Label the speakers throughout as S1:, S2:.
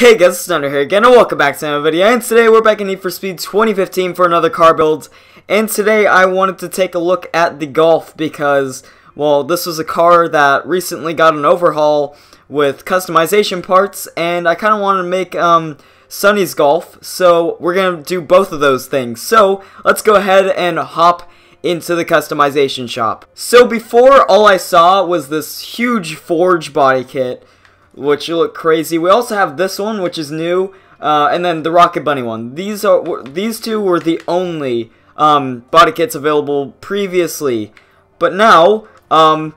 S1: Hey guys, it's Thunder here again, and welcome back to another video, and today we're back in Need for Speed 2015 for another car build, and today I wanted to take a look at the Golf because, well, this was a car that recently got an overhaul with customization parts, and I kind of wanted to make, um, Sonny's Golf, so we're going to do both of those things. So, let's go ahead and hop into the customization shop. So before, all I saw was this huge Forge body kit, which look crazy. We also have this one, which is new, uh, and then the Rocket Bunny one. These are these two were the only um, body kits available previously, but now, um,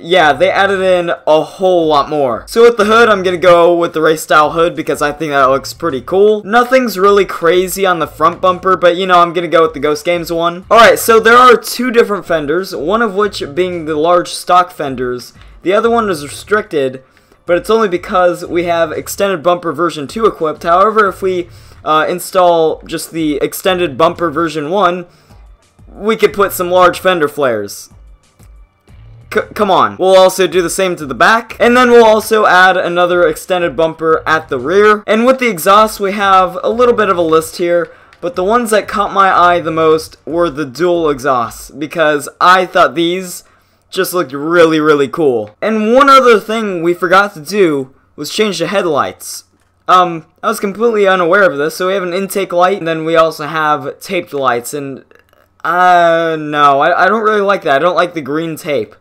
S1: yeah, they added in a whole lot more. So with the hood, I'm gonna go with the race style hood because I think that looks pretty cool. Nothing's really crazy on the front bumper, but you know, I'm gonna go with the Ghost Games one. Alright, so there are two different fenders, one of which being the large stock fenders. The other one is restricted, but it's only because we have extended bumper version 2 equipped. However, if we uh, install just the extended bumper version 1, we could put some large fender flares. C come on. We'll also do the same to the back. And then we'll also add another extended bumper at the rear. And with the exhaust, we have a little bit of a list here. But the ones that caught my eye the most were the dual exhausts. Because I thought these just looked really, really cool. And one other thing we forgot to do was change the headlights. Um, I was completely unaware of this, so we have an intake light, and then we also have taped lights, and, uh, no, I, I don't really like that. I don't like the green tape.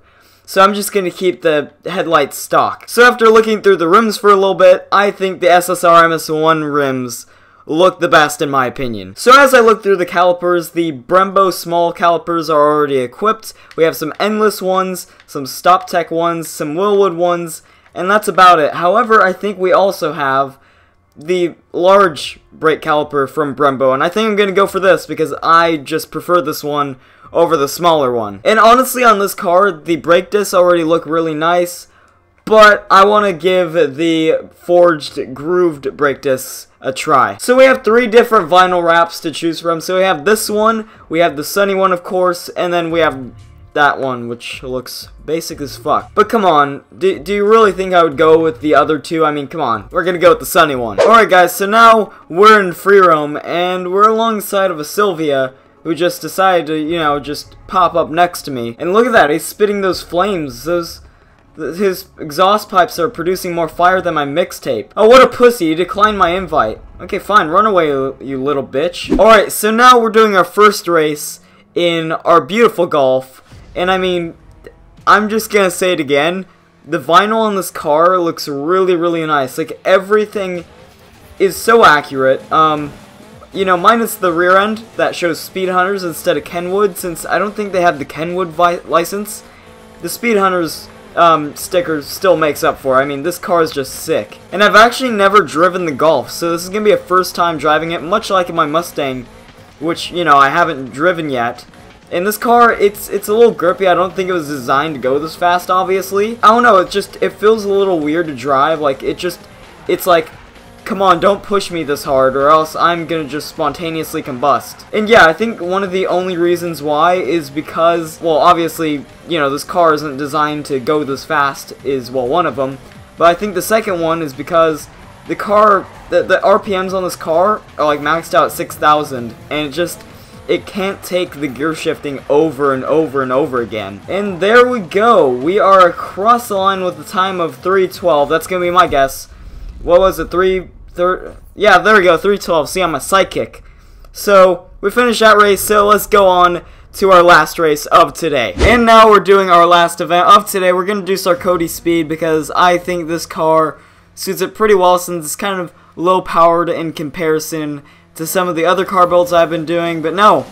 S1: So I'm just to keep the headlights stock. So after looking through the rims for a little bit, I think the SSR MS1 rims look the best in my opinion. So as I look through the calipers, the Brembo small calipers are already equipped. We have some endless ones, some StopTech ones, some Wilwood ones, and that's about it. However, I think we also have the large brake caliper from Brembo, and I think I'm going to go for this because I just prefer this one over the smaller one. And honestly, on this car, the brake discs already look really nice, but I want to give the forged grooved brake discs a try. So we have three different vinyl wraps to choose from. So we have this one, we have the Sonny one of course, and then we have that one, which looks basic as fuck. But come on, do, do you really think I would go with the other two? I mean, come on, we're gonna go with the Sonny one. Alright guys, so now we're in free roam, and we're alongside of a Silvia, who just decided to, you know, just pop up next to me. And look at that, he's spitting those flames, those his exhaust pipes are producing more fire than my mixtape. Oh, what a pussy. You declined my invite. Okay, fine. Run away, you little bitch. Alright, so now we're doing our first race in our beautiful Golf. And I mean, I'm just gonna say it again. The vinyl on this car looks really, really nice. Like, everything is so accurate. Um, you know, minus the rear end that shows Speed Hunters instead of Kenwood, since I don't think they have the Kenwood license. The Speed Hunters um, sticker still makes up for. I mean, this car is just sick. And I've actually never driven the Golf, so this is going to be a first time driving it, much like in my Mustang, which, you know, I haven't driven yet. In this car, it's it's a little grippy. I don't think it was designed to go this fast, obviously. I don't know, it just, it feels a little weird to drive. Like, it just, it's like, come on, don't push me this hard or else I'm gonna just spontaneously combust. And yeah, I think one of the only reasons why is because, well, obviously, you know, this car isn't designed to go this fast is, well, one of them. But I think the second one is because the car, the, the RPMs on this car are like maxed out at 6,000 and it just, it can't take the gear shifting over and over and over again. And there we go. We are across the line with a time of 312. That's going to be my guess. What was it? 3 Third, yeah, there we go, 312. See, I'm a psychic. So, we finished that race, so let's go on to our last race of today. And now we're doing our last event of today. We're going to do Sarkodie Speed because I think this car suits it pretty well since it's kind of low powered in comparison to some of the other car builds I've been doing. But no,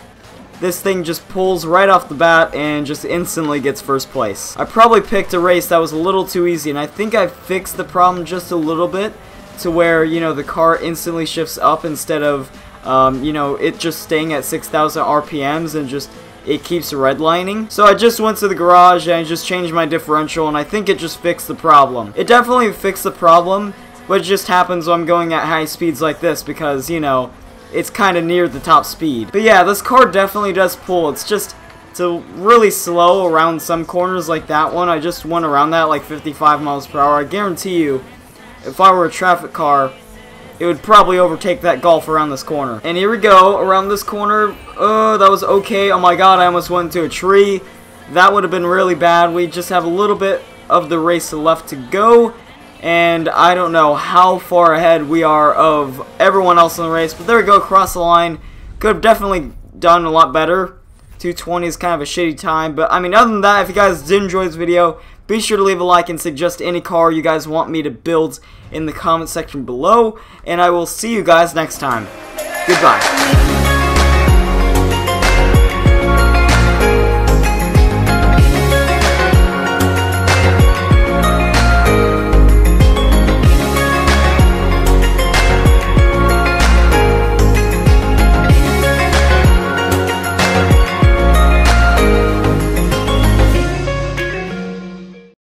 S1: this thing just pulls right off the bat and just instantly gets first place. I probably picked a race that was a little too easy and I think I fixed the problem just a little bit to where, you know, the car instantly shifts up instead of, um, you know, it just staying at 6,000 RPMs and just it keeps redlining. So I just went to the garage and I just changed my differential and I think it just fixed the problem. It definitely fixed the problem, but it just happens when I'm going at high speeds like this because, you know, it's kind of near the top speed. But yeah, this car definitely does pull. It's just, it's really slow around some corners like that one. I just went around that like 55 miles per hour. I guarantee you, if I were a traffic car, it would probably overtake that Golf around this corner. And here we go, around this corner. Oh, that was okay. Oh my god, I almost went into a tree. That would have been really bad. We just have a little bit of the race left to go. And I don't know how far ahead we are of everyone else in the race. But there we go, across the line. Could have definitely done a lot better. 220 is kind of a shitty time. But, I mean, other than that, if you guys did enjoy this video, be sure to leave a like and suggest any car you guys want me to build in the comment section below. And I will see you guys next time. Goodbye.